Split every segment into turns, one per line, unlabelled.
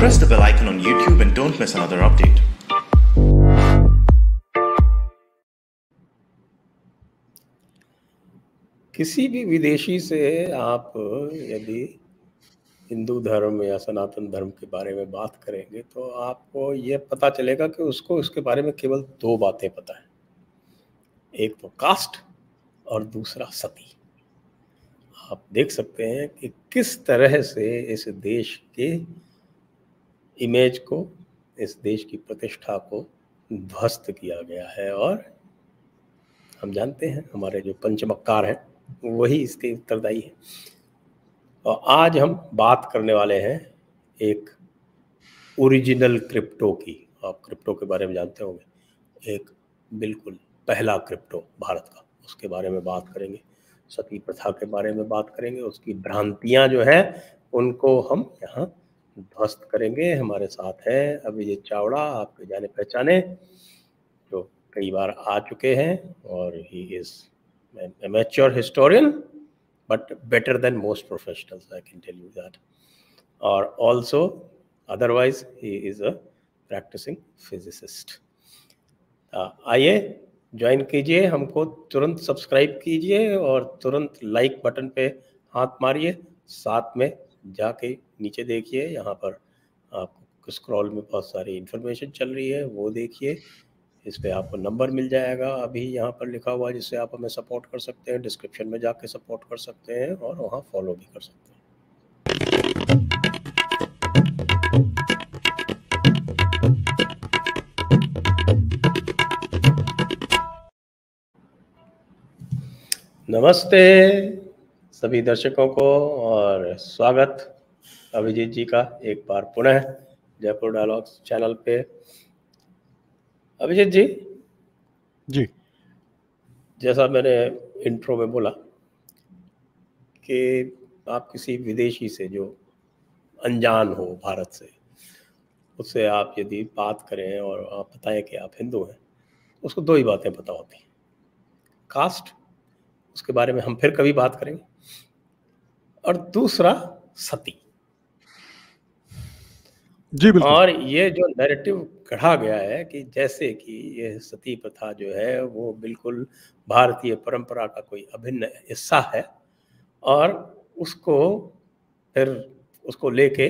Press the bell icon on YouTube and don't miss another update.
किसी भी विदेशी से आप यदि हिंदू धर्म या सनातन धर्म के बारे में बात करेंगे तो आपको ये पता चलेगा कि उसको, उसके बारे में केवल दो बातें पता है एक तो कास्ट और दूसरा सती आप देख सकते हैं कि किस तरह से इस देश के इमेज को, इस देश की प्रतिष्ठा को ध्वस्त किया गया है और हम जानते हैं, हमारे जो पंचमक्कार हैं, वही इसके उत्तरदायी है। और आज हम बात करने वाले हैं एक ओरिजिनल क्रिप्टो की। आप क्रिप्टो के बारे में जानते होंगे। एक बिल्कुल पहला क्रिप्टो भारत का। उसके बारे में बात करेंगे। सती प्रथा के बारे में बात करेंगे। उसकी भ्रांतियाँ जो है, उनको हम यहाँ ध्वस्त करेंगे। हमारे साथ है अभिजीत चावड़ा, आपके जाने पहचाने, जो कई बार आ चुके हैं और he is mature historian but better than most professionals I can tell you that और also otherwise he is a practicing physicist आइए ज्वाइन कीजिए, हमको तुरंत सब्सक्राइब कीजिए और तुरंत लाइक बटन पे हाथ मारिए, साथ में जाके नीचे देखिए, यहाँ पर आपको स्क्रॉल में बहुत सारी इंफॉर्मेशन चल रही है, वो देखिए। इस पर आपको नंबर मिल जाएगा, अभी यहाँ पर लिखा हुआ है, जिससे आप हमें सपोर्ट कर सकते हैं डिस्क्रिप्शन में जाके सपोर्ट कर सकते हैं और वहाँ फॉलो भी कर सकते हैं। नमस्ते सभी दर्शकों को और स्वागत। अभिजीत जी का एक बार पुनः जयपुर डायलॉग्स चैनल पे। अभिजीत जी?
जी।
जैसा मैंने इंट्रो में बोला कि आप किसी विदेशी से जो अनजान हो भारत से उससे आप यदि बात करें और आप बताएँ कि आप हिंदू हैं उसको दो ही बातें पता होती हैं कास्ट उसके बारे में हम फिर कभी बात करेंगे। और दूसरा सती।
जी, बिल्कुल।
और ये जो नैरेटिव गढ़ा गया है कि जैसे कि ये सती प्रथा जो है वो बिल्कुल भारतीय परंपरा का कोई अभिन्न हिस्सा है और उसको फिर उसको लेके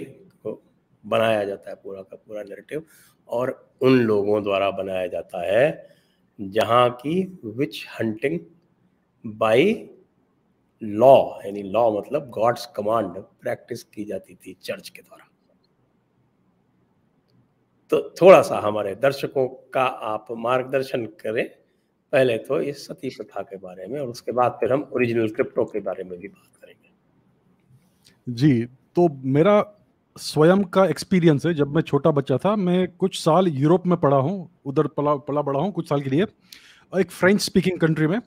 बनाया जाता है पूरा का पूरा नैरेटिव और उन लोगों द्वारा बनाया जाता है जहाँ की विच हंटिंग बाय लॉ यानी लॉ मतलब गॉड्स कमांड प्रैक्टिस की जाती थी चर्च के द्वारा। तो थोड़ा सा हमारे दर्शकों का आप मार्गदर्शन करें पहले तो इस सती प्रथा के बारे में और उसके बाद फिर हम ओरिजिनल क्रिप्टो के बारे में भी बात करेंगे।
जी तो मेरा स्वयं का एक्सपीरियंस है। जब मैं छोटा बच्चा था, मैं कुछ साल यूरोप में पढ़ा हूँ, उधर पला पला बड़ा हूँ कुछ साल के लिए, एक फ्रेंच स्पीकिंग कंट्री में।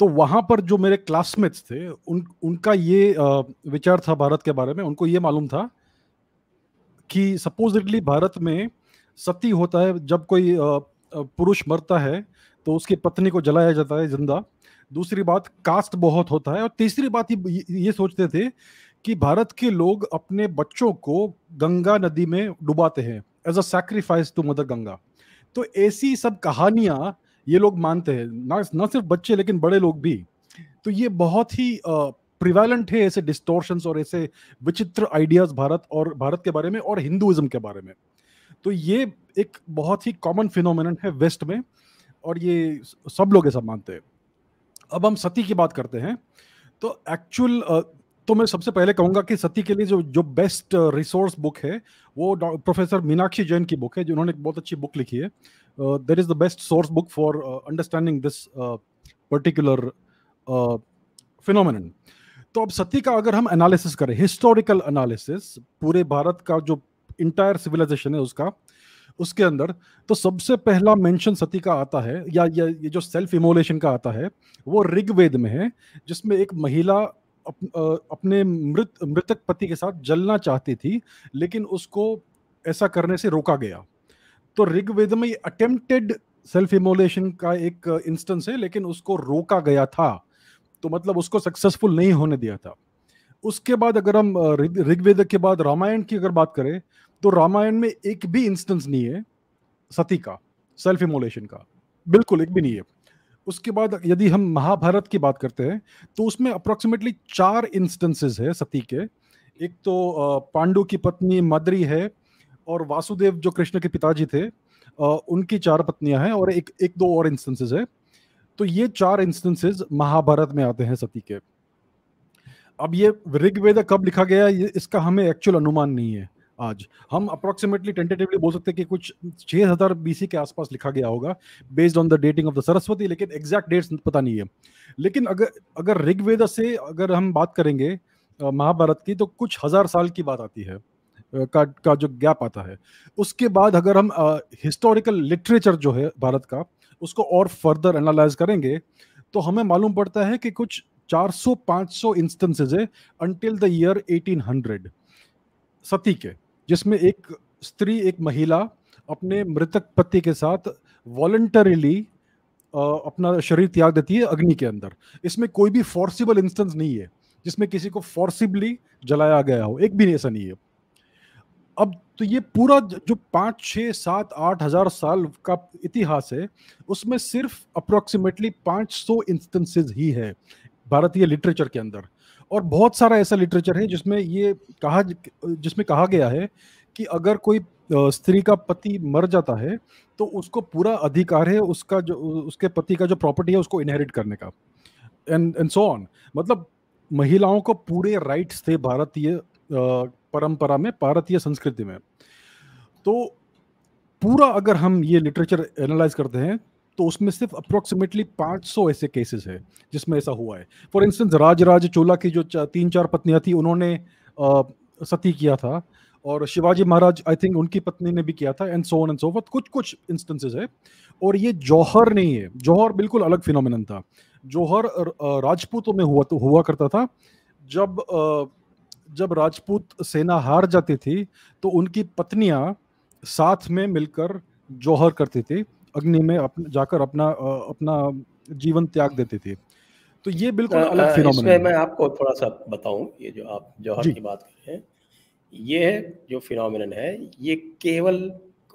तो वहाँ पर जो मेरे क्लासमेट्स थे, उन, उनका ये विचार था भारत के बारे में। उनको ये मालूम था कि सपोजिटली भारत में सती होता है, जब कोई पुरुष मरता है तो उसकी पत्नी को जलाया जाता है ज़िंदा। दूसरी बात, कास्ट बहुत होता है और तीसरी बात ये सोचते थे कि भारत के लोग अपने बच्चों को गंगा नदी में डुबाते हैं as a sacrifice to mother Ganga तो ऐसी सब कहानियाँ ये लोग मानते हैं, ना ना सिर्फ़ बच्चे, लेकिन बड़े लोग भी। तो ये बहुत ही प्रिवेलेंट है ऐसे डिस्टोर्शंस और ऐसे विचित्र आइडियाज़ भारत और, भारत के बारे में और हिंदुइज्म के बारे में। तो ये एक बहुत ही कॉमन फिनोमिन है वेस्ट में, और ये सब लोग ऐसा मानते हैं। अब हम सती की बात करते हैं। तो एक्चुअल तो मैं सबसे पहले कहूँगा कि सती के लिए जो जो बेस्ट रिसोर्स बुक है, वो प्रोफेसर मीनाक्षी जैन की बुक है, जिन्होंने एक बहुत अच्छी बुक लिखी है। There is the best source book for understanding this particular phenomenon तो अब सती का अगर हम एनालिसिस करें हिस्टोरिकल एनालिसिस पूरे भारत का जो इंटायर सिविलाइजेशन है उसका उसके अंदर तो सबसे पहला मेंशन सती का आता है या ये जो सेल्फ इमोलेशन का आता है वो ऋग्वेद में है जिसमें एक महिला अप, अपने मृत मृतक पति के साथ जलना चाहती थी लेकिन उसको ऐसा करने से रोका गया। तो ऋग्वेद में ये अटेम्प्टेड सेल्फ इमोलेशन का एक इंस्टेंस है लेकिन उसको रोका गया था तो मतलब उसको सक्सेसफुल नहीं होने दिया था। उसके बाद अगर हम ऋग्वेद के बाद रामायण की अगर बात करें तो रामायण में एक भी इंस्टेंस नहीं है, सती का सेल्फ इमोलेशन का। बिल्कुल, एक भी नहीं है। उसके बाद यदि हम महाभारत की बात करते हैं तो उसमें अप्रोक्सीमेटली चार इंस्टेंसेस है सती के। एक तो पांडु की पत्नी मदरी है, और वासुदेव जो कृष्ण के पिताजी थे उनकी चार पत्नियाँ हैं, और एक एक दो और इंस्टेंसेस है। तो ये चार इंस्टेंसेस महाभारत में आते हैं सती के। अब ये ऋग्वेद कब लिखा गया, ये, इसका हमें एक्चुअल अनुमान नहीं है। आज। हम अप्रोक्सीमेटली टेंटेटिवली बोल सकते हैं कि कुछ 6000 बीसी के आसपास लिखा गया होगा based on the dating of the Saraswati लेकिन एग्जैक्ट डेट्स पता नहीं है। लेकिन अगर अगर ऋग्वेद से अगर हम बात करेंगे महाभारत की तो कुछ हज़ार साल की बात आती है का का जो गैप आता है। उसके बाद अगर हम हिस्टोरिकल लिटरेचर जो है भारत का, उसको और फर्दर एनालाइज करेंगे तो हमें मालूम पड़ता है कि कुछ 400-500 इंस्टेंसेज है अंटिल द ईयर 1800 सती के। जिसमें एक स्त्री, एक महिला अपने मृतक पति के साथ वॉलंटरीली अपना शरीर त्याग देती है अग्नि के अंदर। इसमें कोई भी फोर्सिबल इंस्टेंस नहीं है, जिसमें किसी को फोर्सिबली जलाया गया हो। एक भी ऐसा नहीं है। अब तो ये पूरा जो पाँच छः सात, आठ हज़ार साल का इतिहास है, उसमें सिर्फ़ अप्रोक्सीमेटली पाँच सौ इंस्टेंसेज ही है भारतीय लिटरेचर के अंदर। और बहुत सारा ऐसा लिटरेचर है जिसमें ये कहा जिसमें कहा गया है कि अगर कोई स्त्री का पति मर जाता है तो उसको पूरा अधिकार है उसका जो, उसके पति का जो प्रॉपर्टी है उसको इनहेरिट करने का। एंड एंड सो ऑन मतलब महिलाओं को पूरे राइट्स थे भारतीय परंपरा में, भारतीय संस्कृति में। तो पूरा अगर हम ये लिटरेचर एनालाइज करते हैं तो उसमें सिर्फ़ अप्रोक्सीमेटली 500 ऐसे केसेस है जिसमें ऐसा हुआ है। फॉर इंस्टेंस राजराज चोला की जो चा, तीन चार पत्नियाँ थी उन्होंने सती किया था। और शिवाजी महाराज आई थिंक उनकी पत्नी ने भी किया था and so on and so forth कुछ कुछ इंस्टेंसेस है। और ये जौहर नहीं है। जौहर बिल्कुल अलग फिनोमिनन था। जौहर राजपूतों में हुआ तो हुआ करता था। जब जब राजपूत सेना हार जाती थी तो उनकी पत्नियाँ साथ में मिलकर जौहर करती थी। अग्नि में अप, जाकर अपना अपना जीवन त्याग देते थे। तो ये बिल्कुल अलग फिनोमेना
मैं आपको थोड़ा सा बताऊँ ये जो आप जौहर की बात कर रहे हैं ये जो फिनोमिनन है ये केवल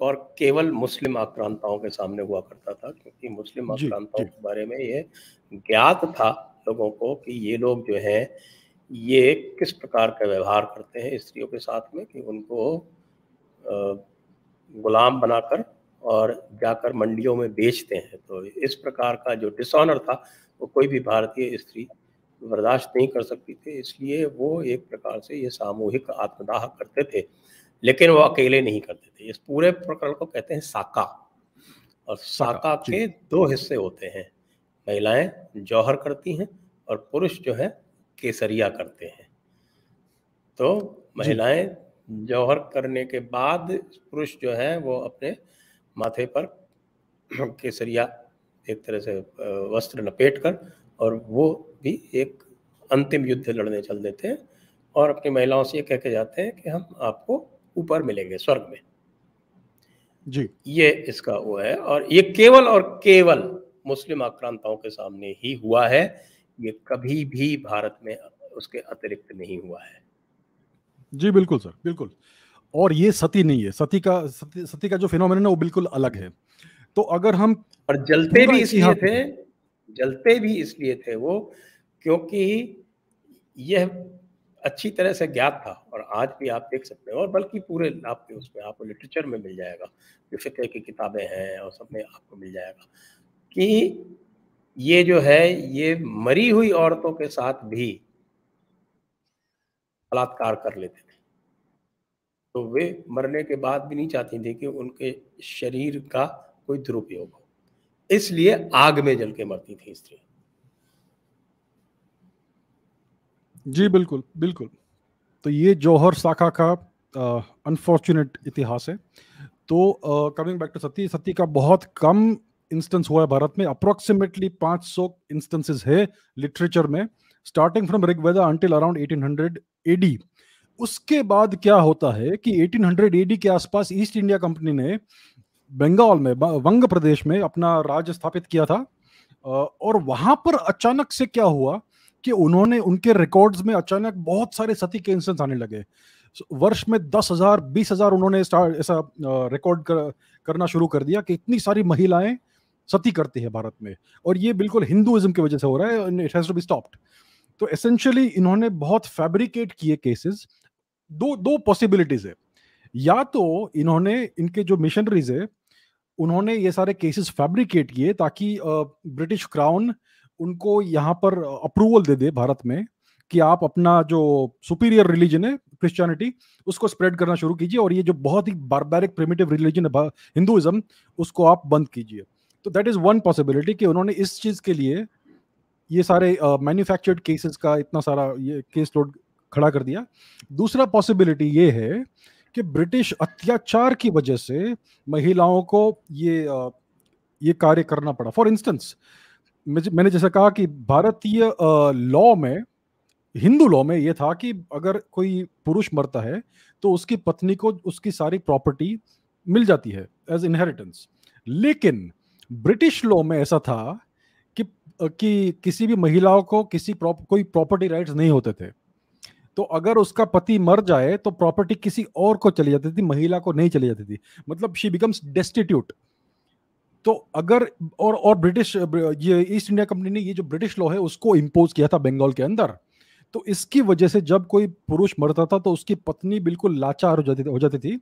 और केवल मुस्लिम आक्रांताओं के सामने हुआ करता था क्योंकि मुस्लिम आक्रांताओं के बारे में ये ज्ञात था लोगों को कि ये लोग जो है ये किस प्रकार का व्यवहार करते हैं स्त्रियों के साथ में कि उनको गुलाम बनाकर और जाकर मंडियों में बेचते हैं। तो इस प्रकार का जो डिसऑनर था वो कोई भी भारतीय स्त्री बर्दाश्त नहीं कर सकती थी। इसलिए वो एक प्रकार से ये सामूहिक आत्मदाह करते थे लेकिन वो अकेले नहीं करते थे। इस पूरे प्रकरण को कहते हैं साका। और साका के दो हिस्से होते हैं। महिलाएँ जौहर करती हैं और पुरुष जो है केसरिया करते हैं। तो महिलाएँ जौहर करने के बाद पुरुष जो है वो अपने माथे पर केसरिया एक तरह से वस्त्र लपेट कर और वो भी एक अंतिम युद्ध लड़ने चल देते हैं और अपनी महिलाओं से ये कह के जाते हैं कि हम आपको ऊपर मिलेंगे स्वर्ग में।
जी।
ये इसका वो है और ये केवल और केवल मुस्लिम आक्रांताओं के सामने ही हुआ है। ये कभी भी भारत में उसके अतिरिक्त नहीं हुआ है।
जी बिल्कुल सर बिल्कुल। और ये सती नहीं है। सती का सती, सती का जो फिनोमिन है वो बिल्कुल अलग है। तो अगर हम
और जलते भी इसलिए थे जलते भी इसलिए थे वो क्योंकि यह अच्छी तरह से ज्ञात था और आज भी आप देख सकते हैं और बल्कि पूरे आपके उसमें आपको लिटरेचर में मिल जाएगा जो फ़िक्र की किताबें हैं और सब में आपको मिल जाएगा कि ये जो है ये मरी हुई औरतों के साथ भी बलात्कार कर लेते थे। तो वे मरने के बाद भी नहीं चाहती थी कि उनके शरीर का कोई दुरुपयोग हो। इसलिए आग में जल के मरती थी स्त्री।
जी, बिल्कुल बिल्कुल। तो ये जौहर शाखा का अनफॉर्चुनेट इतिहास है। तो coming back to sati sati का बहुत कम इंस्टेंस हुआ है भारत में। अप्रोक्सीमेटली 500 इंस्टेंसेस है लिटरेचर में। Starting from Rigveda until around 1800 AD उसके बाद क्या होता है कि 1800 एडी के आसपास ईस्ट इंडिया कंपनी ने बंगाल में वंग प्रदेश में अपना राज्य स्थापित किया था। और वहाँ पर अचानक से क्या हुआ कि उन्होंने उनके रिकॉर्ड्स में अचानक बहुत सारे सती के इंस्टेंस आने लगे। वर्ष में दस हज़ार बीस हज़ार उन्होंने ऐसा रिकॉर्ड कर, करना शुरू कर दिया कि इतनी सारी महिलाएँ सती करती है भारत में। और ये बिल्कुल हिंदुइज्म की वजह से हो रहा है इट हैज़ बी स्टॉप्ड तो एसेंशियली इन्होंने बहुत फैब्रिकेट किए केसेस दो दो पॉसिबिलिटीज है। या तो इन्होंने इनके जो मिशनरीज है उन्होंने ये सारे केसेस फैब्रिकेट किए ताकि ब्रिटिश क्राउन उनको यहाँ पर अप्रूवल दे दे भारत में कि आप अपना जो सुपीरियर रिलीजन है क्रिश्चियनिटी उसको स्प्रेड करना शुरू कीजिए और ये जो बहुत ही बारबैरिक प्रिमिटिव रिलीजन है हिंदुइज्म उसको आप बंद कीजिए। तो दैट इज़ वन पॉसिबिलिटी कि उन्होंने इस चीज़ के लिए ये सारे मैन्युफैक्चर्ड uh, केसेस का इतना सारा ये केस लोड खड़ा कर दिया। दूसरा पॉसिबिलिटी ये है कि ब्रिटिश अत्याचार की वजह से महिलाओं को ये ये कार्य करना पड़ा। फॉर इंस्टेंस मैंने जैसा कहा कि भारतीय लॉ में हिंदू लॉ में ये था कि अगर कोई पुरुष मरता है तो उसकी पत्नी को उसकी सारी प्रॉपर्टी मिल जाती है एज इनहेरिटेंस लेकिन ब्रिटिश लॉ में ऐसा था कि कि किसी भी महिलाओं को किसी प्रॉप, कोई प्रॉपर्टी राइट्स नहीं होते थे। तो अगर उसका पति मर जाए तो प्रॉपर्टी किसी और को चली जाती थी महिला को नहीं चली जाती थी। मतलब शी बिकम्स डेस्टिट्यूट तो अगर और और ब्रिटिश ये ईस्ट इंडिया कंपनी ने ये जो ब्रिटिश लॉ है उसको इम्पोज किया था बंगाल के अंदर। तो इसकी वजह से जब कोई पुरुष मरता था तो उसकी पत्नी बिल्कुल लाचार हो जाती हो जाती थी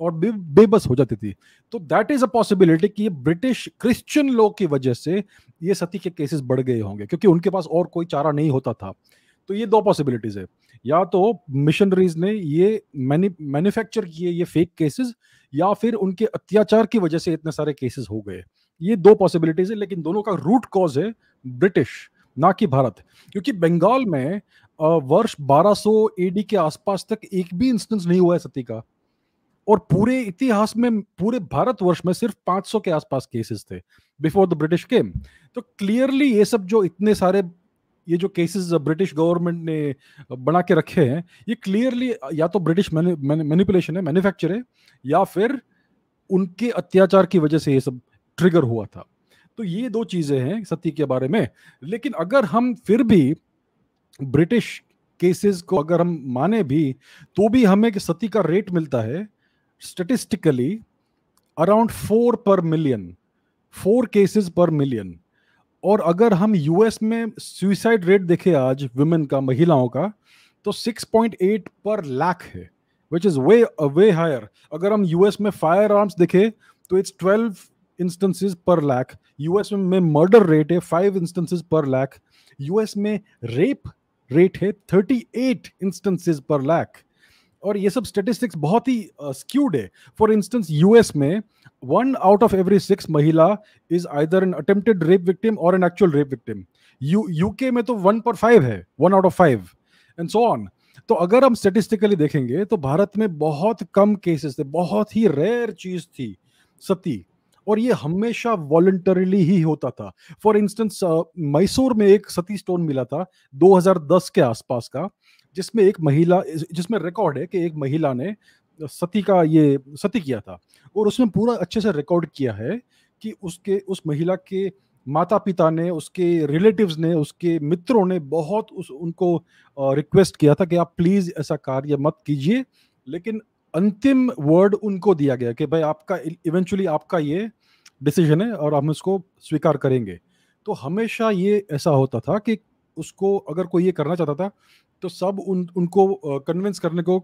और बे, बेबस हो जाती थी। तो दैट इज़ अ पॉसिबिलिटी कि ये ब्रिटिश क्रिश्चियन लॉ की वजह से ये सती के केसेस बढ़ गए होंगे क्योंकि उनके पास और कोई चारा नहीं होता था। तो ये दो पॉसिबिलिटीज है। या तो मिशनरीज ने ये मैन्युफैक्चर किए ये फेक केसेस या फिर उनके अत्याचार की वजह से इतने सारे केसेस हो गए। ये दो पॉसिबिलिटीज है, लेकिन दोनों का रूट कॉज है ब्रिटिश ना कि भारत। क्योंकि बंगाल में वर्ष 1200 एडी के आसपास तक एक भी इंस्टेंस नहीं हुआ है सती का। और पूरे इतिहास में, पूरे भारत वर्ष में सिर्फ़ 500 के आसपास केसेस थे बिफोर द ब्रिटिश केम तो क्लियरली ये सब जो इतने सारे ये जो केसेस ब्रिटिश गवर्नमेंट ने बना के रखे हैं, ये क्लियरली या तो ब्रिटिश मैनिपुलेशन है मैन्युफैक्चर है, या फिर उनके अत्याचार की वजह से ये सब ट्रिगर हुआ था। तो ये दो चीज़ें हैं सती के बारे में, लेकिन अगर हम फिर भी ब्रिटिश केसेस को अगर हम माने भी तो भी हमें सती का रेट मिलता है statistically around four per million four cases per million और अगर हम यूएस में सुइसाइड रेट देखें आज वुमेन का, महिलाओं का तो 6.8 पर लाख है which is way way higher अगर हम यूएस में फायर आर्म्स देखें तो it's 12 instances per lakh US में मर्डर रेट है five instances per lakh US में रेप रेट है 38 इंस्टेंसेस पर लाख और ये सब स्टेटिस्टिक्स बहुत ही स्क्यूड है। फॉर इंस्टेंस यूएस में one out of every six महिला is either an attempted rape victim और an actual rape victim UK में तो वन पर फाइव है one out of five and so on तो अगर हम स्टेटिस्टिकली देखेंगे तो भारत में बहुत कम केसेस थे, बहुत ही रेयर चीज़ थी, सती। और ये हमेशा वॉलंटरीली ही होता था। फॉर इंस्टेंस मैसूर में एक सती स्टोन मिला था 2010 के आसपास का। जिसमें एक महिला, जिसमें रिकॉर्ड है कि एक महिला ने सती का ये, सती किया था और उसमें पूरा अच्छे से रिकॉर्ड किया है कि उसके, उस महिला के माता पिता ने, उसके रिलेटिव्स ने, उसके मित्रों ने बहुत उस, उनको रिक्वेस्ट किया था कि आप प्लीज़ ऐसा कार्य मत कीजिए। लेकिन अंतिम वर्ड उनको दिया गया कि भाई आपका इवेंचुअली आपका ये डिसीज़न है और हम इसको स्वीकार करेंगे। तो हमेशा ये ऐसा होता था कि उसको अगर कोई ये करना चाहता था तो सब उन उनको कन्विंस करने को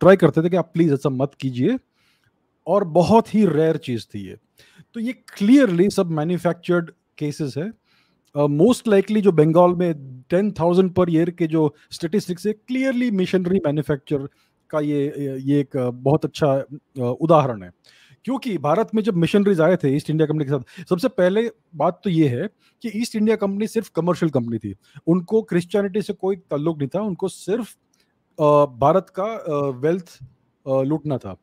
ट्राई करते थे कि आप प्लीज़ ऐसा मत कीजिए। और बहुत ही रेयर चीज़ थी ये। तो ये क्लियरली सब मैन्युफैक्चर्ड केसेस है। मोस्ट uh, लाइकली जो बंगाल में टेन थाउज़ेंड पर ईयर के जो स्टेटिस्टिक्स है क्लियरली मिशनरी मैन्युफैक्चर का ये ये एक बहुत अच्छा उदाहरण है। क्योंकि भारत में जब मिशनरीज आए थे ईस्ट इंडिया कंपनी के साथ, सबसे पहले बात तो ये है कि ईस्ट इंडिया कंपनी सिर्फ़ कमर्शियल कंपनी थी। उनको क्रिश्चियनिटी से कोई ताल्लुक नहीं था, उनको सिर्फ़ भारत का वेल्थ लूटना था।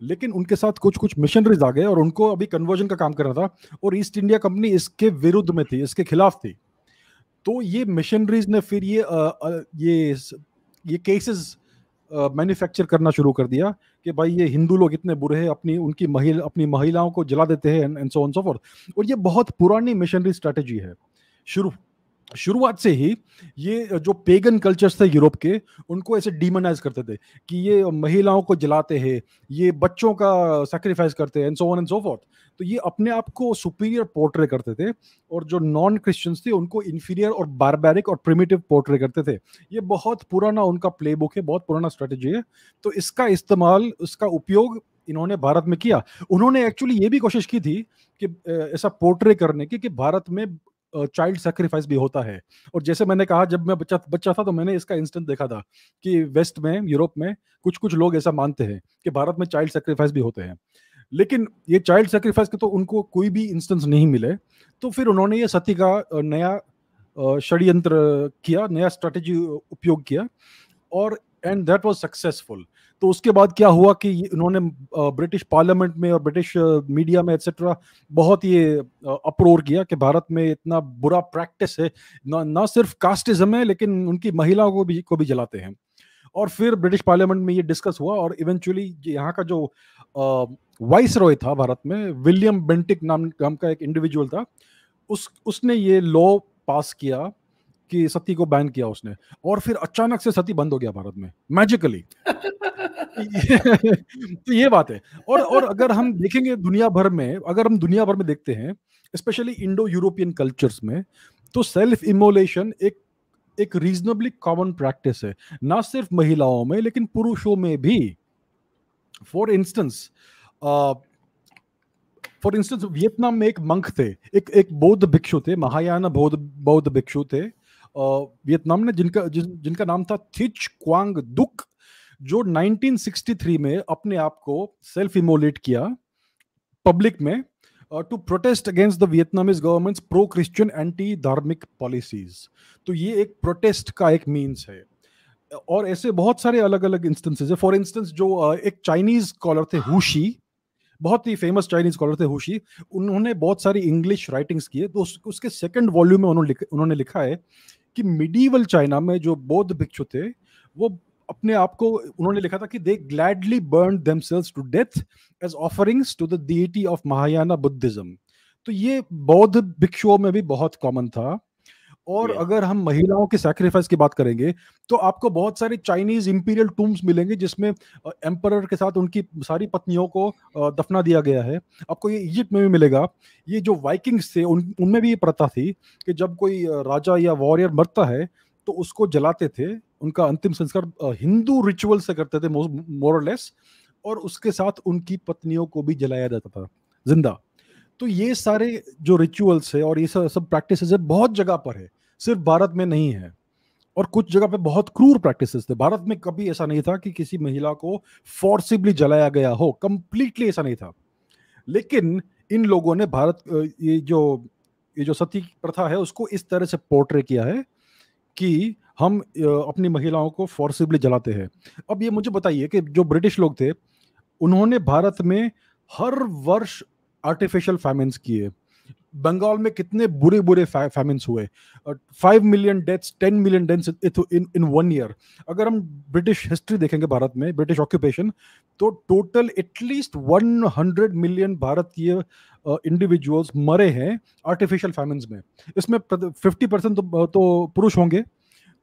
लेकिन उनके साथ कुछ कुछ मिशनरीज आ गए और उनको अभी कन्वर्जन का काम करना था और ईस्ट इंडिया कंपनी इसके विरुद्ध में थी, इसके खिलाफ थी। तो ये मिशनरीज ने फिर ये ये ये केसेस मैन्युफैक्चर करना शुरू कर दिया। कि भाई ये हिंदू लोग इतने बुरे हैं, अपनी, उनकी महिला, अपनी महिलाओं को जला देते हैं and so on so forth और ये बहुत पुरानी मिशनरी स्ट्रेटेजी है, शुरू। शुरुआत से ही ये जो पेगन कल्चर्स थे यूरोप के, उनको ऐसे डीमोनाइज करते थे कि ये महिलाओं को जलाते हैं, ये बच्चों का सेक्रीफाइस करते हैं and so and so forth तो ये अपने आप को सुपीरियर पोर्ट्रे करते थे और जो नॉन क्रिश्चियंस थे, उनको इन्फीरियर और बारबैरिक और प्रिमिटिव पोर्ट्रे करते थे। ये बहुत पुराना उनका प्ले बुक है, बहुत पुराना स्ट्रेटेजी है। तो इसका इस्तेमाल, उसका उपयोग इन्होंने भारत में किया। उन्होंने एक्चुअली ये भी कोशिश की थी कि ऐसा पोर्ट्रे करने की कि भारत में चाइल्ड सेक्रीफाइस भी होता है। और जैसे मैंने कहा, जब मैं बच्चा बच्चा था तो मैंने इसका इंस्टेंट देखा था कि वेस्ट में यूरोप में कुछ कुछ लोग ऐसा मानते हैं कि भारत में चाइल्ड सेक्रीफाइस भी होते हैं। लेकिन ये चाइल्ड सेक्रीफाइस के तो उनको कोई भी इंस्टेंस नहीं मिले तो फिर उन्होंने ये सती का नया षड्यंत्र किया, नया स्ट्रेटेजी उपयोग किया और एंड दैट वाज सक्सेसफुल तो उसके बाद क्या हुआ कि उन्होंने ब्रिटिश पार्लियामेंट में और ब्रिटिश मीडिया में एक्सेट्रा बहुत ये अप्रोर किया कि भारत में इतना बुरा प्रैक्टिस है। ना ना सिर्फ़ कास्टिज्म है, लेकिन उनकी महिलाओं को भी को भी जलाते हैं। और फिर ब्रिटिश पार्लियामेंट में ये डिस्कस हुआ और इवेंचुअली यहाँ का जो वाइस रॉय था भारत में विलियम बेंटिक नाम नाम का एक इंडिविजुअल था, उस, उसने ये लॉ पास किया। कि सती को बैन किया उसने। और फिर अचानक से सती बंद हो गया भारत में मैजिकली तो ये बात है। और और अगर हम देखेंगे दुनिया भर में, अगर हम दुनिया भर में देखते हैं स्पेशली इंडो यूरोपियन कल्चर्स में तो सेल्फ इमोलेशन एक एक रीजनेबली कॉमन प्रैक्टिस है। ना सिर्फ़ महिलाओं में, लेकिन पुरुषों में भी। For instance for instance Vietnam में एक मंक थे, एक एक बौद्ध भिक्षु थे, महायान बौद्ध बौद्ध भिक्षु थे। वियतनाम ने जिनका जिन, जिनका नाम था थिच क्वांग दुक जो 1963 में अपने आप को सेल्फ इमोलेट किया पब्लिक में to protest against the Vietnamese government pro Christian anti धार्मिक पॉलिसीज़ तो ये एक प्रोटेस्ट का एक मीन्स है। और ऐसे बहुत सारे अलग अलग इंस्टेंसेज है। फॉर इंस्टेंस जो एक चाइनीज़ स्कॉलर थे हुशी बहुत ही फ़ेमस चाइनीज़ स्कॉलर थे हुशी उन्होंने बहुत सारी इंग्लिश राइटिंग्स किए। तो उसके सेकंड वॉल्यूम में उन्होंने उन्होंने लिखा है कि मिडीवल चाइना में जो बौद्ध भिक्षु थे, वो अपने आप को, उन्होंने लिखा था कि they gladly burn themselves to death as offerings to the deity of Mahayana Buddhism तो ये बौद्ध भिक्षुओं में भी बहुत कॉमन था। और. अगर हम महिलाओं के सैक्रिफाइस की बात करेंगे तो आपको बहुत सारे चाइनीज़ इंपीरियल टूम्स मिलेंगे जिसमें एम्पर के साथ उनकी सारी पत्नियों को दफना दिया गया है। आपको ये इजिप्ट में भी मिलेगा। ये जो वाइकिंग्स थे उन उनमें भी ये प्रथा थी कि जब कोई राजा या वॉरियर मरता है तो उसको जलाते थे। उनका अंतिम संस्कार हिंदू रिचुअल से करते थे मोरलेस और उसके साथ उनकी पत्नियों को भी जलाया जाता था। ज़िंदा। तो ये सारे जो रिचुअल्स है और ये सब सब प्रैक्टिस है, बहुत जगह पर है। सिर्फ़ भारत में नहीं है। और कुछ जगह पे बहुत क्रूर प्रैक्टिसेस थे। भारत में कभी ऐसा नहीं था कि किसी महिला को फोर्सिबली जलाया गया हो। कंप्लीटली ऐसा नहीं था। लेकिन इन लोगों ने भारत ये जो ये जो सती प्रथा है, उसको इस तरह से पोर्ट्रे किया है कि हम अपनी महिलाओं को फोर्सिबली जलाते हैं। अब ये मुझे बताइए कि जो ब्रिटिश लोग थे, उन्होंने भारत में हर वर्ष आर्टिफिशियल फैमिन्स किए। बंगाल में कितने बुरे बुरे फैमिन्स हुए। Five million deaths ten million deaths in in one year अगर हम ब्रिटिश हिस्ट्री देखेंगे भारत में ब्रिटिश ऑक्यूपेशन तो total at least one hundred million भारतीय इंडिविजुअल्स मरे हैं आर्टिफिशियल फैमिन्स में। इसमें फिफ्टी परसेंट तो, तो पुरुष होंगे।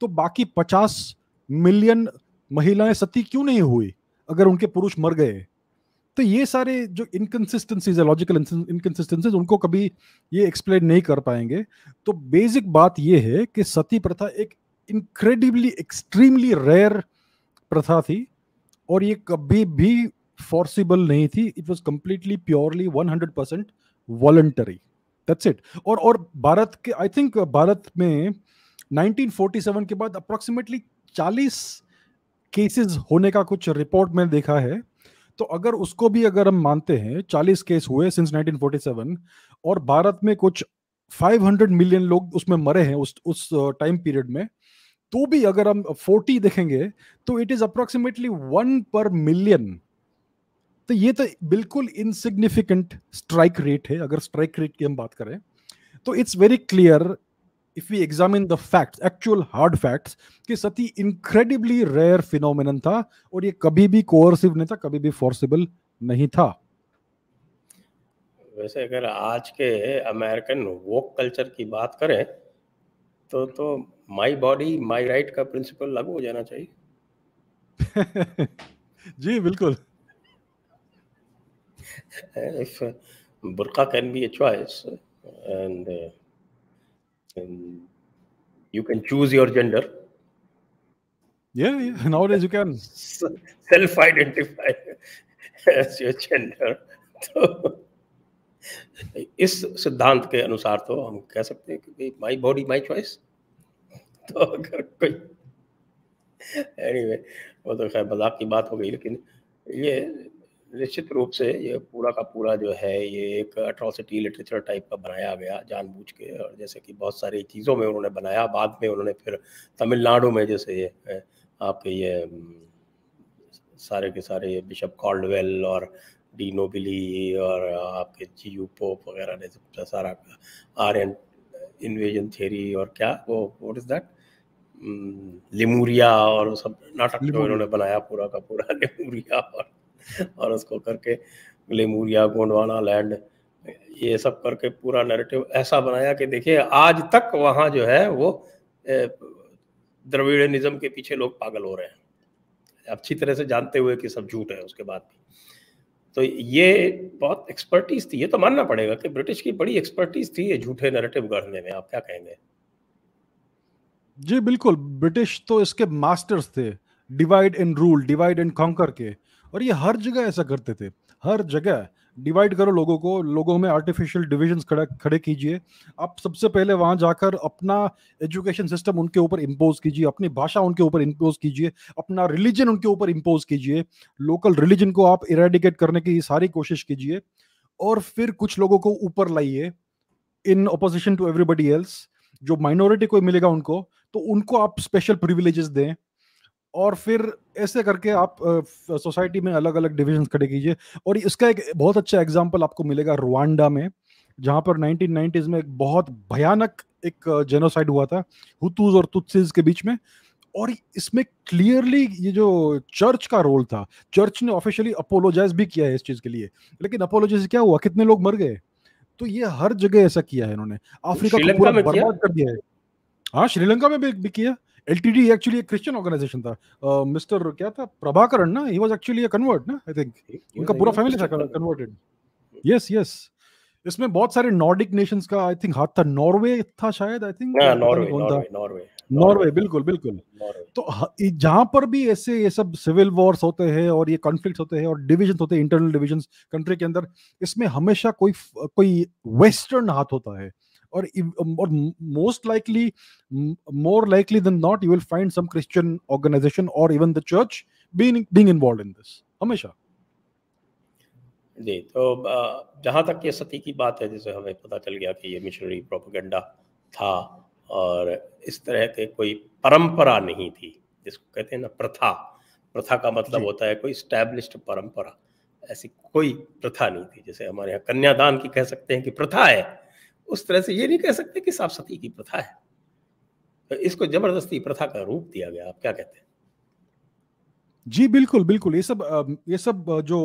तो बाकी पचास मिलियन महिलाएँ सती क्यों नहीं हुई? अगर उनके पुरुष मर गए। तो ये सारे जो इनकन्सिस्टेंसीज है लॉजिकल इनकन्सिस्टेंसीज उनको कभी ये एक्सप्लेन नहीं कर पाएँगे। तो बेसिक बात ये है कि सती प्रथा एक इनक्रेडिबली एक्सट्रीमली रेयर प्रथा थी और ये कभी भी फोर्सिबल नहीं थी। It was completely purely one hundred percent voluntary that's it और और भारत के आई थिंक भारत में 1947 के बाद अप्रोक्सीमेटली 40 केसेस होने का कुछ रिपोर्ट में देखा है। तो अगर उसको भी अगर हम मानते हैं 40 केस हुए सिंस 1947 और भारत में कुछ 500 मिलियन लोग उसमें मरे हैं उस उस टाइम पीरियड में तो भी अगर हम 40 देखेंगे तो इट इज़ अप्रोक्सीमेटली वन पर मिलियन तो ये तो बिल्कुल इनसिग्निफिकेंट स्ट्राइक रेट है, अगर स्ट्राइक रेट की हम बात करें तो it's very clear if we examine the facts, actual hard facts, कि सती इनक्रेडिबली रेयर फिनोमिनन था और ये कभी भी कोर्सिव नहीं था कभी भी फोर्सिबल नहीं था।
वैसे अगर आज के अमेरिकन वोक कल्चर की बात करें तो तो माई बॉडी माई राइट का प्रिंसिपल लागू हो जाना चाहिए।
जी बिल्कुल।
If uh, burqa can be a choice and, uh, you can choose your gender
yeah, yeah nowadays you can
self identify as your gender तो इस सिद्धांत के अनुसार तो हम कह सकते हैं कि माई बॉडी माई चॉइस तो अगर कोई एनीवे anyway, वो तो खैर मज़ाक की बात हो गई लेकिन ये निश्चित रूप से ये पूरा का पूरा जो है ये एक अट्रॉसिटी लिटरेचर टाइप का बनाया गया जानबूझ के और जैसे कि बहुत सारी चीज़ों में उन्होंने बनाया बाद में उन्होंने फिर तमिलनाडु में जैसे ये आपके ये सारे के सारे बिशप कॉल्डवेल और डी नोबिली और आपके जी यू पोप वगैरह ने सारा आर्यन इन्वेजन थेरी और क्या वो व्हाट इज़ दैट लिमूरिया और सब नाटक जो इन्होंने बनाया पूरा का पूरा लिमूरिया और और उसको करके लेमूरिया गोंडवाना, लैंड, ये सब करके पूरा नैरेटिव ऐसा बनाया कि देखिए, आज तक वहाँ जो है वो द्रविड़निज्म के पीछे लोग पागल हो रहे हैं। अच्छी तरह से जानते हुए कि सब झूठ है उसके बाद भी। तो ये बहुत एक्सपर्टीज थी। ये तो मानना पड़ेगा कि ब्रिटिश की बड़ी एक्सपर्टीज थी ये झूठे नैरेटिव गढ़ने में। आप क्या कहेंगे?
जी, बिल्कुल। ब्रिटिश तो इसके मास्टर्स थे। Divide and rule divide and conquer के। और ये हर जगह ऐसा करते थे। हर जगह डिवाइड करो लोगों को, लोगों में आर्टिफिशियल डिविजन खड़े खड़े कीजिए। आप सबसे पहले वहाँ जाकर अपना एजुकेशन सिस्टम उनके ऊपर इम्पोज कीजिए, अपनी भाषा उनके ऊपर इम्पोज कीजिए, अपना रिलीजन उनके ऊपर इम्पोज कीजिए। लोकल रिलीजन को आप इरेडिकेट करने की सारी कोशिश कीजिए और फिर कुछ लोगों को ऊपर लाइए। In opposition to everybody else जो माइनॉरिटी को मिलेगा उनको तो उनको आप स्पेशल प्रिविलेजेस दें। और फिर ऐसे करके आप सोसाइटी में अलग अलग डिविजन खड़े कीजिए। और इसका एक बहुत अच्छा एग्ज़ाम्पल आपको मिलेगा रुआंडा में जहाँ पर 1990s में एक बहुत भयानक एक जेनोसाइड हुआ था हुतूज और तुत्सिस के बीच में। और इसमें क्लियरली ये जो चर्च का रोल था चर्च ने ऑफिशियली अपोलोजाइज भी किया है इस चीज़ के लिए लेकिन अपोलोजाइज क्या हुआ? कितने लोग मर गए? तो ये हर जगह ऐसा किया है इन्होंने। अफ्रीका को पूरा बर्बाद कर दिया है। हाँ श्रीलंका में भी, भी किया। एलटीडी एक्चुअली एक क्रिश्चियन ऑर्गेनाइजेशन था। मिस्टर uh, क्या था? प्रभाकरण ना? He was actually a convert ना आई थिंक उनका पूरा फैमिली था कन्वर्टेड यस यस इसमें बहुत सारे नॉर्डिक नेशंस का आई थिंक हाथ था। नॉर्वे था शायद I think
Norway Norway
Norway बिल्कुल बिल्कुल। तो जहाँ पर भी ऐसे ये सब सिविल वॉर्स होते हैं और ये कॉन्फ्लिक्ट होते हैं और डिविजन होते हैं इंटरनल डिविजन कंट्री के अंदर इसमें हमेशा कोई कोई वेस्टर्न हाथ होता है। Or or most likely more likely than not you will find some christian organization or even the church being being involved in this. हमेशा
जी तो जहाँ तक ये सती की बात है जिसे हमें पता चल गया कि ये मिशनरी प्रोपेगेंडा था और इस तरह के कोई परंपरा नहीं थी जिसको कहते हैं ना प्रथा। प्रथा का मतलब होता है कोई स्टैब्लिश्ड परंपरा। ऐसी कोई प्रथा नहीं थी जैसे हमारे यहाँ कन्यादान की कह सकते हैं कि प्रथा है। उस तरह से ये नहीं कह सकते कि साफ़ सती की प्रथा है। तो इसको ज़बरदस्ती प्रथा का रूप दिया गया, आप क्या कहते हैं?
जी, बिल्कुल बिल्कुल। ये सब ये सब जो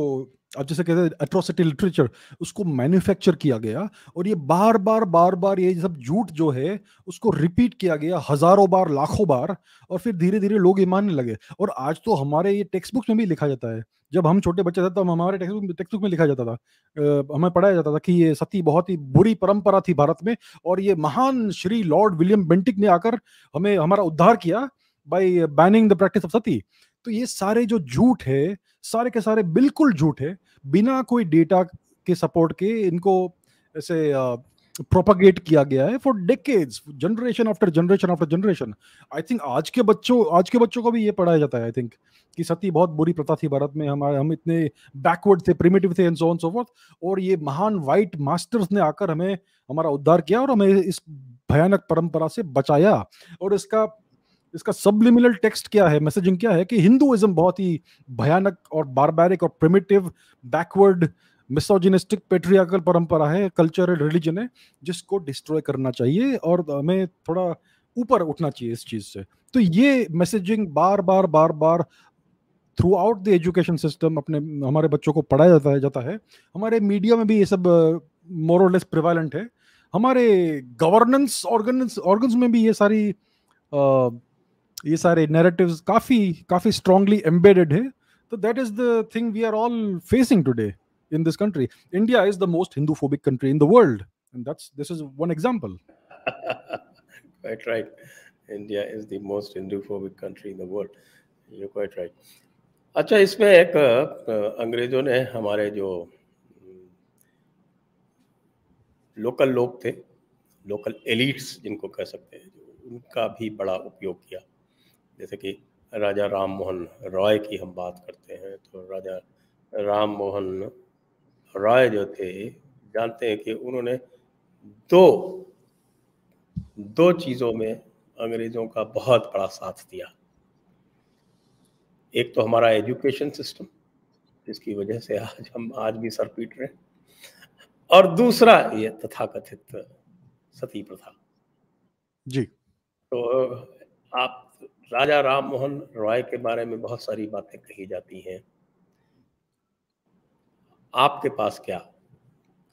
अब जैसे कहते हैं एट्रोसिटी लिटरेचर उसको मैन्युफैक्चर किया गया और ये बार बार बार बार ये सब झूठ जो है, उसको रिपीट किया गया हज़ारों बार, लाखों बार और फिर धीरे धीरे लोग ये मानने लगे। और आज तो हमारे ये टेक्स्ट बुक्स में भी लिखा जाता है। जब हम छोटे बच्चे थे, तब हमारे टेक्स्ट बुक में लिखा जाता था। हमें पढ़ाया जाता था कि ये सती बहुत ही बुरी परंपरा थी भारत में और ये महान श्री लॉर्ड विलियम बेंटिक ने आकर हमें हमारा उद्धार किया by banning the practice of sati. तो ये सारे जो झूठ है, सारे के सारे बिल्कुल झूठ है बिना कोई डेटा के सपोर्ट के इनको ऐसे प्रोपागेट किया गया है for decades generation after generation after generation I think आज के बच्चों, आज के बच्चों को भी ये पढ़ाया जाता है आई थिंक कि सती बहुत बुरी प्रथा थी भारत में हमारे हम इतने बैकवर्ड थे प्रिमेटिव थे and so on so forth और ये महान वाइट मास्टर्स ने आकर हमें, हमारा उद्धार किया और हमें इस भयानक परंपरा से बचाया। और इसका इसका सबलिमिनल टेक्स्ट क्या है? मैसेजिंग क्या है? कि हिंदुइज्म बहुत ही भयानक और बारबैरिक और प्रिमिटिव बैकवर्ड मिसोजिनिस्टिक पेट्रियाकल परंपरा है कल्चरल रिलीजन है जिसको डिस्ट्रॉय करना चाहिए और हमें थोड़ा ऊपर उठना चाहिए इस चीज़ से। तो ये मैसेजिंग बार बार बार बार throughout the education system अपने हमारे बच्चों को पढ़ाया जाता है जाता है। हमारे मीडिया में भी ये सब मोरलेस प्रिवालेंट है। हमारे गवर्नेंस ऑर्गन ऑर्गन्स में भी ये सारी आ, ये सारे नेरेटिव काफ़ी काफ़ी स्ट्रांगली एम्बेडेड है तो that is the thing we are all facing today in this country India is the most Hindu phobic country in the world and this is one example
Quite right. India is the most Hindu-phobic country in the world. You're quite right. अच्छा इसमें एक अंग्रेज़ों ने हमारे जो हम्म, local लोग थे local elites जिनको कह सकते हैं, उनका भी बड़ा उपयोग किया जैसे कि राजा राम मोहन रॉय की हम बात करते हैं तो राजा राम मोहन रॉय जो थे जानते हैं कि उन्होंने दो दो चीज़ों में अंग्रेज़ों का बहुत बड़ा साथ दिया। एक तो हमारा एजुकेशन सिस्टम जिसकी वजह से आज हम आज भी सर पीट रहे हैं और दूसरा ये तथाकथित सती प्रथा।
जी।
तो आप राजा राम मोहन रॉय के बारे में बहुत सारी बातें कही जाती हैं। आपके पास क्या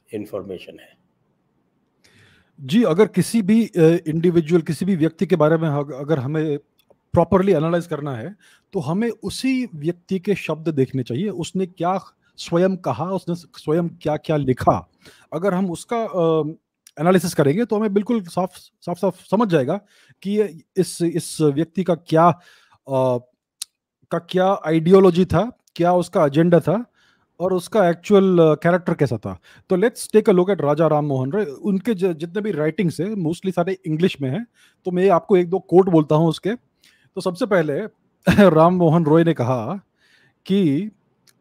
इंफॉर्मेशन है?
जी, अगर किसी भी इंडिविजुअल किसी भी व्यक्ति के बारे में अगर हमें प्रॉपरली एनालाइज करना है तो हमें उसी व्यक्ति के शब्द देखने चाहिए। उसने क्या स्वयं कहा, उसने स्वयं क्या क्या लिखा। अगर हम उसका एनालिसिस करेंगे तो हमें बिल्कुल साफ़ साफ़ साफ़ समझ जाएगा कि इस इस व्यक्ति का क्या आ, का क्या आइडियोलॉजी था क्या उसका एजेंडा था और उसका एक्चुअल कैरेक्टर कैसा था। तो let's take a look at Raja Ram Mohan Roy उनके जितने भी राइटिंग्स है मोस्टली सारे इंग्लिश में है तो मैं आपको एक दो कोट बोलता हूँ उसके। तो सबसे पहले राम मोहन रॉय ने कहा कि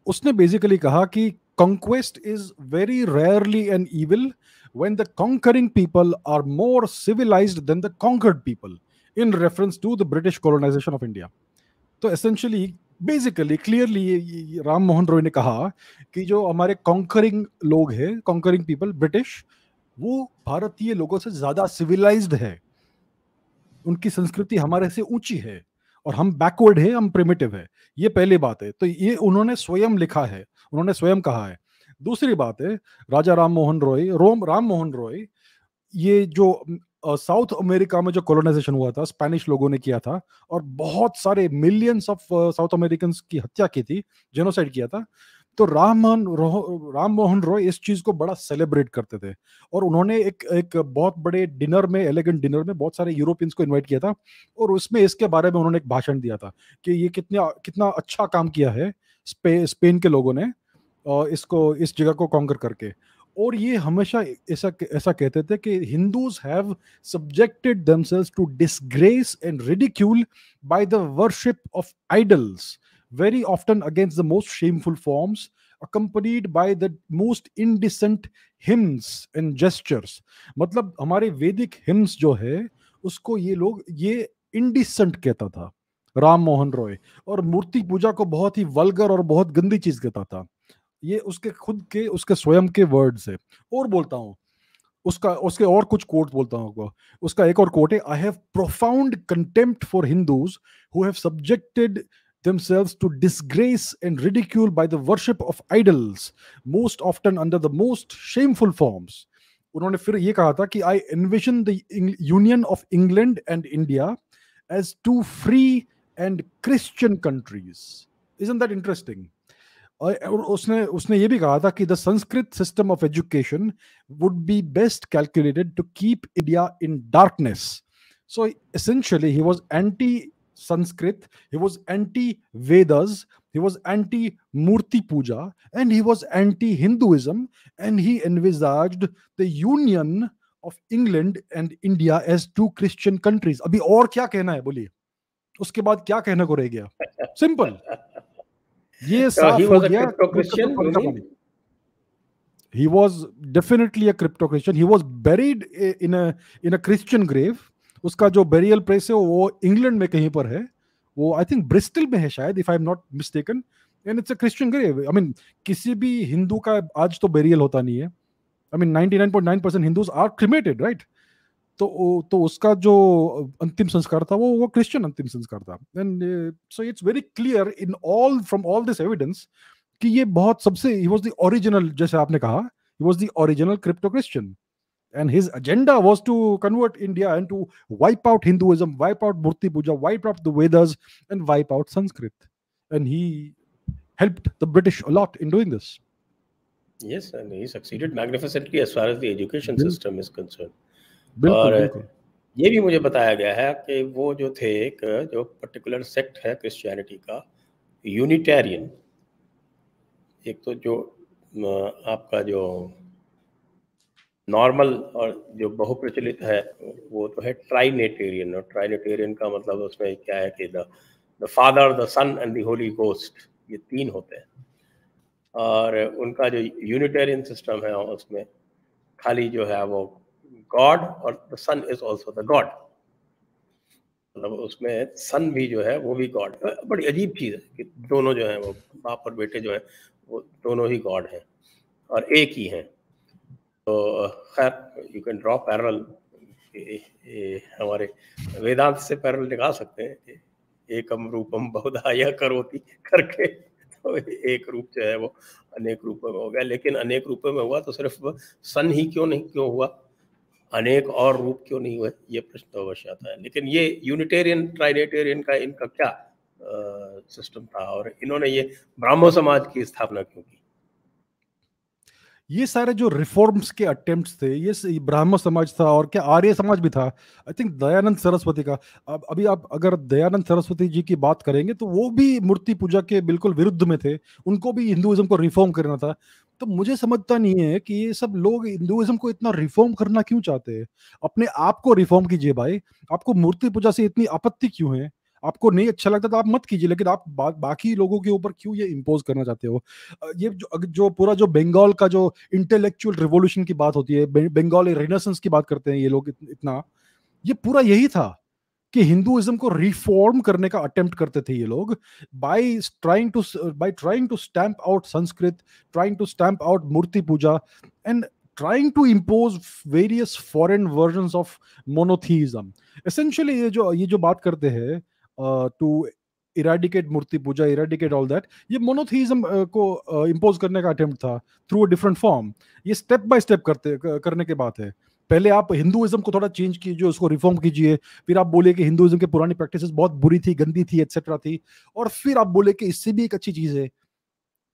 उसने बेसिकली कहा कि conquest is very rarely an evil when the conquering people are more civilized than the conquered people, in reference to the british colonization of india. तो essentially basically clearly Ram Mohan Roy ने कहा कि जो हमारे conquering लोग हैं conquering people British वो भारतीय लोगों से ज़्यादा सिविलाइज्ड है। उनकी संस्कृति हमारे से ऊँची है और हम बैकवर्ड है, हम प्रिमिटिव है। ये पहली बात है। तो ये उन्होंने स्वयं लिखा है, उन्होंने स्वयं कहा है। दूसरी बात है राजा राम मोहन रॉय रोम राम मोहन रॉय ये जो साउथ uh, अमेरिका में जो कॉलोनाइजेशन हुआ था स्पेनिश लोगों ने किया था और बहुत सारे मिलियंस ऑफ़ साउथ अमेरिकन की हत्या की थी जेनोसाइड किया था तो राम मोहन राम मोहन रॉय इस चीज़ को बड़ा सेलिब्रेट करते थे और उन्होंने एक एक बहुत बड़े डिनर में एलिगेंट डिनर में बहुत सारे यूरोपियंस को इनवाइट किया था और उसमें इसके बारे में उन्होंने एक भाषण दिया था कि ये कितना कितना अच्छा काम किया है स्पे, स्पेन के लोगों ने इसको, इस जगह को कॉन्कर करके। और ये हमेशा ऐसा ऐसा कहते थे कि Hindus have subjected themselves to disgrace and ridicule by the worship of idols very often against the most shameful forms accompanied by the most indecent hymns and gestures. मतलब हमारे वैदिक हिम्स जो है, उसको ये लोग, ये इंडिसेंट कहता था राम मोहन रॉय और मूर्ति पूजा को बहुत ही वल्गर और बहुत गंदी चीज़ कहता था। ये उसके खुद के उसके स्वयं के वर्ड्स है। और बोलता हूँ उसका उसके और कुछ कोट बोलता हूँ उसका एक और कोट है I have profound contempt for Hindus who have subjected themselves to disgrace and ridicule by the worship of idols, most often under the most shameful forms. उन्होंने फिर ये कहा था कि I envision the union of England and India as two free and Christian countries isn't that interesting और उसने उसने ये भी कहा था कि the Sanskrit system of education would be best calculated to keep India in darkness so essentially he was anti Sanskrit, he was anti Vedas, he was anti Murti Puja, and he was anti Hinduism, and he envisaged the union of England and India as two Christian countries. अभी और क्या कहना है बोलिए उसके बाद क्या कहने को रह गया सिंपल ये साफ़ हो गया he? was definitely a crypto christian he was buried in a in a christian grave. उसका जो बेरियल प्लेस है वो इंग्लैंड में कहीं पर है। वो आई थिंक ब्रिस्टल में है शायद if I am not mistaken and it's a Christian grave I mean किसी भी हिंदू का आज तो बेरियल होता नहीं है। I mean 99.9% Hindus are cremated right तो तो उसका जो अंतिम संस्कार था वो वो क्रिश्चियन अंतिम संस्कार था। And so it's very clear in all from all this evidence कि ये बहुत सबसे ही वाज द ओरिजिनल जैसे आपने कहा he was the original crypto Christian and his agenda was to convert India and to wipe out Hinduism wipe out murti puja wipe out the Vedas and wipe out Sanskrit and he helped the British a lot in doing
this yes and he succeeded magnificently as far as the
education
system is concerned
बिल्कुल
और
बिल्कुल।
ये भी मुझे बताया गया है कि वो जो थे एक जो पर्टिकुलर सेक्ट है क्रिश्चियनिटी का यूनिटेरियन एक तो जो आपका जो नॉर्मल और जो बहुप्रचलित है वो तो है ट्राइनेटेरियन और ट्राइनेटेरियन का मतलब उसमें क्या है कि the the father the son and the holy ghost ये तीन होते हैं। और उनका जो यूनिटेरियन सिस्टम है उसमें खाली जो है वो गॉड और the son is also the God मतलब उसमें सन भी जो है, वो भी गॉड बड़ी अजीब चीज़ है कि दोनों जो है, वो बाप और बेटे जो है, वो दोनों ही गॉड हैं और एक ही हैं। तो खैर यू कैन ड्रॉ पैरल हमारे वेदांत से पैरल निकाल सकते हैं एकम रूपम बहुधा यह करोति करके। तो एक रूप जो है, वो अनेक रूपों में हो गया, लेकिन अनेक रूपों में हुआ तो सिर्फ़ सन ही क्यों नहीं, क्यों हुआ? अनेक और रूप क्यों नहीं हुए? ये प्रश्न तो अवश्य आता है। लेकिन ये यूनिटेरियन ट्राइनेटेरियन का इनका क्या सिस्टम था? और इन्होंने ये ब्राह्मो समाज की स्थापना क्यों की?
ये सारे जो रिफॉर्म्स के अटेम्प्ट्स थे, ये ब्राह्मण समाज था और क्या आर्य समाज भी था? आई थिंक दयानंद सरस्वती का। अब, अभी आप अगर दयानंद सरस्वती जी की बात करेंगे तो वो भी मूर्ति पूजा के बिल्कुल विरुद्ध में थे। उनको भी हिंदुइज्म को रिफॉर्म करना था। तो मुझे समझता नहीं है कि ये सब लोग हिंदुइज्म को इतना रिफॉर्म करना क्यों चाहते हैं? अपने आप को रिफॉर्म कीजिए भाई। आपको मूर्ति पूजा से इतनी आपत्ति क्यों है? आपको नहीं अच्छा लगता तो आप मत कीजिए लेकिन आप बा, बाकी लोगों के ऊपर क्यों ये इम्पोज करना चाहते हो? ये जो जो पूरा जो बंगाल का जो इंटेलेक्चुअल रिवोल्यूशन की बात होती है बंगाल रेनेसेंस की बात करते हैं ये लोग इत- इतना ये पूरा यही था। कि हिंदुइज्म को रिफॉर्म करने का अटेम्प्ट करते थे ये लोग by trying to by trying to stamp out Sanskrit trying to stamp out murti puja and trying to impose various foreign versions of monotheism. Essentially ये जो ये जो बात करते हैं to eradicate murti puja eradicate all that ये monotheism को impose करने का अटेम्प्ट था थ्रू अ डिफरेंट फॉर्म ये स्टेप बाय स्टेप करते करने के बात है। पहले आप हिंदुइज्म को थोड़ा चेंज कीजिए, उसको रिफॉर्म कीजिए, फिर आप बोले कि हिंदुइज्म की पुरानी प्रैक्टिस बहुत बुरी थी, गंदी थी एक्सेट्रा थी, और फिर आप बोले कि इससे भी एक अच्छी चीज़ है।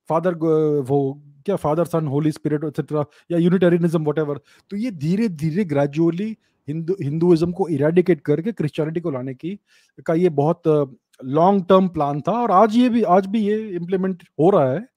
फादर वो, क्या father son holy spirit etcetera या यूनिटेरियनिज्म वट तो ये धीरे धीरे ग्रेजुअली हिंदू हिंदुइज्म को इरेडिकेट करके क्रिश्चियनिटी को लाने की, का ये बहुत लॉन्ग टर्म प्लान था, और आज ये भी, आज भी ये इम्प्लीमेंट हो रहा है।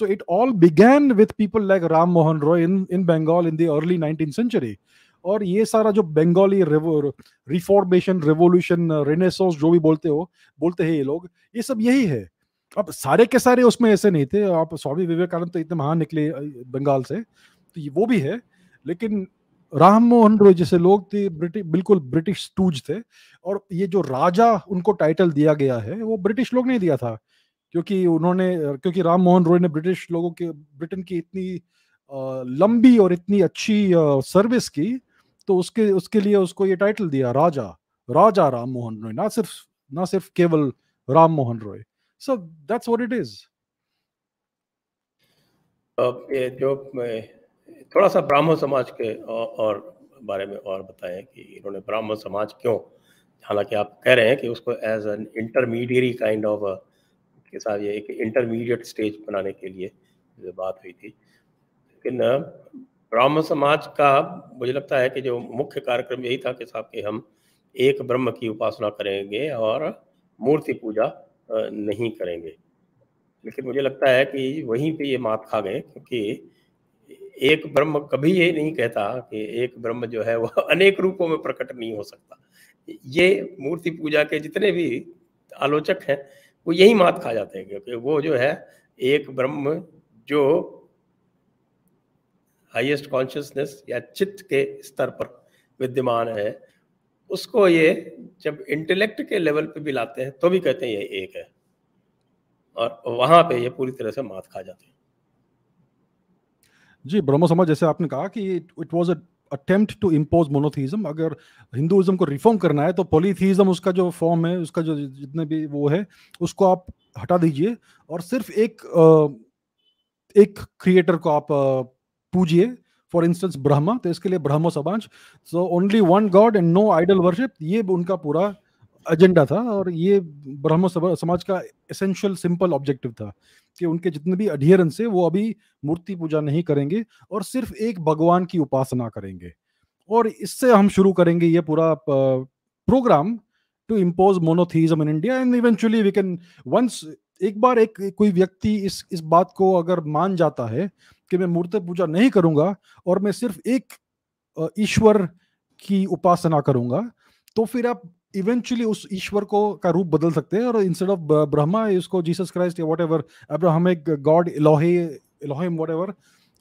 So it all began with people like Ram Mohan Roy in in Bengal in the early nineteen century और ये सारा जो बंगाली रिफॉर्मेशन रेवोल्यूशन रेनेसोस जो भी बोलते हो, बोलते हैं ये लोग, ये सब यही है। अब सारे के सारे उसमें ऐसे नहीं थे। आप स्वामी विवेकानंद तो इतने महान निकले बंगाल से तो वो भी है। लेकिन राम मोहन रॉय जैसे लोग थे ब्रिटिश बिल्कुल ब्रिटिश स्टूज थे। और ये जो राजा, उनको टाइटल दिया गया है, वो ब्रिटिश लोग ने दिया था। क्योंकि उन्होंने, क्योंकि राम मोहन रॉय ने ब्रिटिश लोगों के, ब्रिटेन की इतनी लंबी और इतनी अच्छी सर्विस की तो उसके उसके लिए उसको ये टाइटल दिया, राजा राजा राम मोहन रॉय, ना सिर्फ़ ना सिर्फ़ केवल Ram Mohan Roy. So that's what it is
जो थोड़ा सा ब्राह्मण समाज के और बारे में और बताएँ कि इन्होंने ब्राह्मण समाज क्यों, हालाँकि आप कह रहे हैं कि उसको as an intermediary kind of के साथ ये एक इंटरमीडिएट स्टेज बनाने के लिए जो बात हुई थी। लेकिन ब्राह्मण समाज का मुझे लगता है कि जो मुख्य कार्यक्रम यही था कि साहब कि हम एक ब्रह्म की उपासना करेंगे और मूर्ति पूजा नहीं करेंगे। लेकिन मुझे लगता है कि वहीं पे ये मात खा गए क्योंकि एक ब्रह्म कभी ये नहीं कहता कि एक ब्रह्म जो है वह अनेक रूपों में प्रकट नहीं हो सकता। ये मूर्ति पूजा के जितने भी आलोचक हैं वो यही मात खा जाते हैं, क्योंकि वो जो है, एक ब्रह्म जो हाईएस्ट कॉन्शियसनेस या चित्त के स्तर पर विद्यमान है, उसको ये जब इंटेलेक्ट के लेवल पे भी लाते हैं तो भी कहते हैं ये एक है। और वहाँ पे ये पूरी तरह से मात खा जाते हैं।
जी, ब्रह्म समाज जैसे आपने कहा कि it was a attempt to impose monotheism अगर हिंदुइज्म को रिफॉर्म करना है तो पॉलीथीज्म उसका जो फॉर्म है, उसका जो जितने भी वो है, उसको आप हटा दीजिए और सिर्फ़ एक एक क्रिएटर को आप पूजिए। फॉर इंस्टेंस ब्रह्मा तो इसके लिए Brahmo Samaj so only one God and no idol worship ये उनका पूरा एजेंडा था और ये ब्रह्म समाज का एसेंशियल सिंपल ऑब्जेक्टिव था। कि उनके जितने भी अडियरेंस है, वो अभी मूर्ति पूजा नहीं करेंगे और सिर्फ़ एक भगवान की उपासना करेंगे। और इससे हम शुरू करेंगे ये पूरा program to impose monotheism in India and eventually we can once एक बार एक कोई व्यक्ति इस इस बात को अगर मान जाता है कि मैं मूर्ति पूजा नहीं करूँगा और मैं सिर्फ़ एक ईश्वर की उपासना करूँगा तो फिर आप इवेंचुअली उस ईश्वर को का रूप बदल सकते हैं और इंस्टेड ऑफ़ ब्रह्मा उसको जीसस क्राइस्ट या whatever Abrahamic God Eloah whatever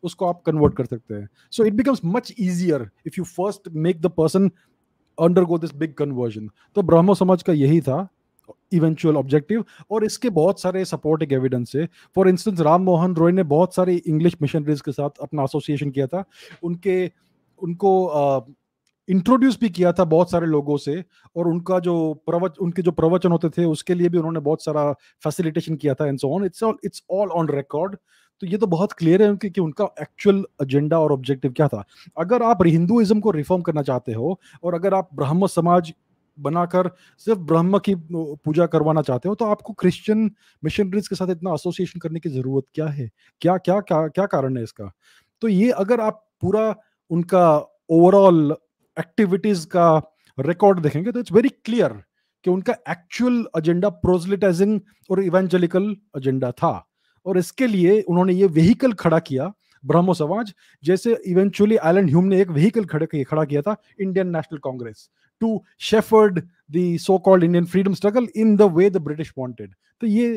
उसको आप कन्वर्ट कर सकते हैं। So it becomes much easier if you first make the person undergo this big conversion तो ब्रह्मो समाज का यही था इवेंचुअल ऑब्जेक्टिव और इसके बहुत सारे सपोर्टिंग एविडेंस है। फॉर इंस्टेंस राम मोहन रॉय ने बहुत सारे इंग्लिश मिशनरीज के साथ अपना एसोसिएशन किया था। उनके, उनको इंट्रोड्यूस भी किया था बहुत सारे लोगों से और उनका जो प्रवच, उनके जो प्रवचन होते थे, उसके लिए भी उन्होंने बहुत सारा फैसिलिटेशन किया था and so on it's it's all on record तो ये तो बहुत क्लियर है उनके कि उनका एक्चुअल एजेंडा और ऑब्जेक्टिव क्या था। अगर आप हिंदुइज्म को रिफॉर्म करना चाहते हो और अगर आप ब्रह्म समाज बनाकर सिर्फ़ ब्रह्म की पूजा करवाना चाहते हो तो आपको क्रिश्चियन मिशनरीज के साथ इतना एसोसिएशन करने की ज़रूरत क्या है? क्या क्या क्या क्या कारण है इसका? तो ये अगर आप पूरा उनका ओवरऑल एक्टिविटीज़ का रिकॉर्ड देखेंगे तो इट्स वेरी क्लियर कि उनका एक्चुअल एजेंडा प्रोजलिटाइजिंग और इवेंजलिकल एजेंडा था। और इसके लिए उन्होंने ये व्हीकल खड़ा किया ब्रह्मो समाज जैसे इवेंचुअली एलन ह्यूम ने एक व्हीकल खड़े खड़ा किया था Indian National Congress to shepherd the so called Indian freedom struggle in the way the British wanted तो ये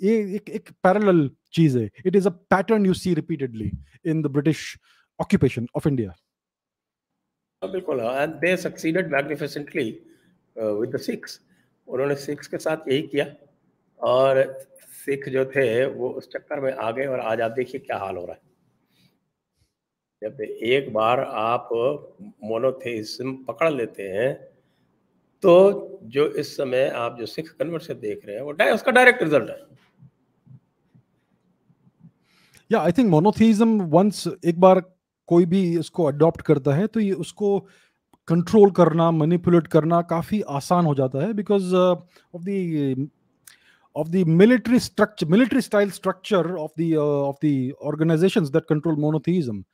ये एक एक पैरेलल चीज़ है। It is a pattern you see repeatedly in the British occupation of India
बिल्कुल and they succeeded magnificently with the Sikhs उन्होंने six के साथ यही किया और सिख जो थे, वो उस चक्कर में आ गए और आज आप देखिए क्या हाल हो रहा है। जब एक बार आप मोनोथेइज्म पकड़ लेते हैं तो जो इस समय आप जो सिख कन्वर्शन देख रहे हैं, वो उसका डायरेक्ट रिज़ल्ट है।
या आई थिंक मोनोथेइज्म वंस एक बार कोई भी इसको अडॉप्ट करता है तो ये उसको कंट्रोल करना मैनिपुलेट करना काफ़ी आसान हो जाता है because of the of the military structure military style structure of the uh, of the organizations that control monotheism.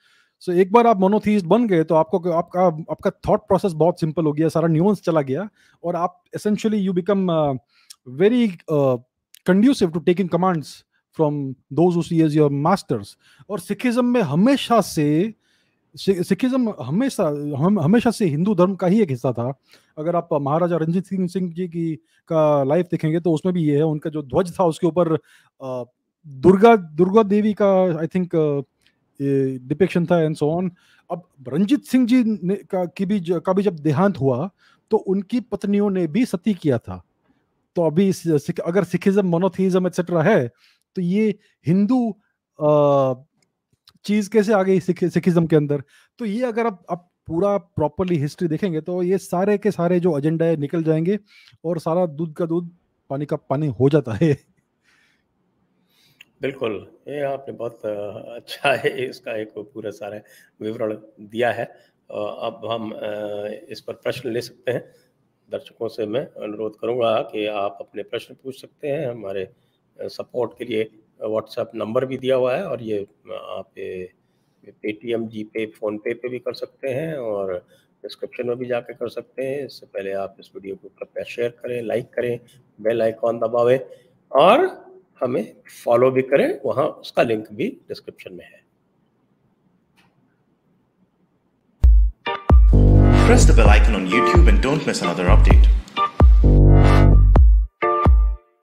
So एक बार आप मोनोथीस्ट बन गए तो आपको आपका आपका थॉट प्रोसेस बहुत सिंपल हो गया सारा न्यूअंस चला गया और आप essentially you become very conducive to taking commands from those your masters और सिखिज्म में हमेशा से सिखिज्म हमेशा, हम, हमेशा से हिंदू धर्म का ही एक हिस्सा था। अगर आप महाराजा रंजीत सिंह सिंह जी की, का लाइफ देखेंगे तो उसमें भी ये है, उनका जो ध्वज था उसके ऊपर दुर्गा दुर्गा देवी का आई थिंक डिपिक्शन था एंड सो ऑन अब रंजीत सिंह जी ने, का, की भी का भी जब देहांत हुआ तो उनकी पत्नियों ने भी सती किया था। तो अभी अगर सिखिज्म मोनोथीज्म एक्सेट्रा है तो ये हिंदू चीज़ कैसे आ गई सिख, सिखिज्म के अंदर? तो ये अगर आप आप पूरा प्रॉपरली हिस्ट्री देखेंगे तो ये सारे के सारे जो एजेंडा है, निकल जाएँगे और सारा दूध का दूध, पानी का पानी हो जाता है।
बिल्कुल, ये आपने बहुत अच्छा है, इसका एक पूरा सारा विवरण दिया है। अब हम इस पर प्रश्न ले सकते हैं। दर्शकों से मैं अनुरोध करूँगा कि आप अपने प्रश्न पूछ सकते हैं, हमारे सपोर्ट के लिए व्हाट्सएप नंबर भी दिया हुआ है और ये आप पेटीएम जी पे फ़ोन पे पे भी कर सकते हैं और डिस्क्रिप्शन में भी जाके कर सकते हैं। इससे पहले आप इस वीडियो को कृपया शेयर करें लाइक करें बेल आइकॉन दबावें और हमें फॉलो भी करें। वहाँ उसका लिंक भी डिस्क्रिप्शन में है।
Press the bell icon on YouTube and don't miss another update.